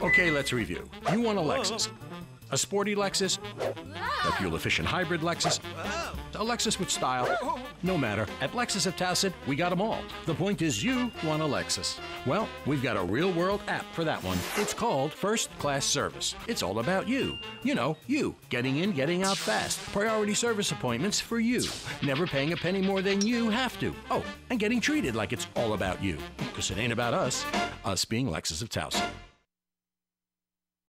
Okay, let's review. You want a Lexus. A sporty Lexus? A fuel-efficient hybrid Lexus? A Lexus with style? No matter. At Lexus of Towson, we got them all. The point is you want a Lexus. Well, we've got a real-world app for that one. It's called First Class Service. It's all about you. You know, you. Getting in, getting out fast. Priority service appointments for you. Never paying a penny more than you have to. Oh, and getting treated like it's all about you. Because it ain't about us. Us being Lexus of Towson.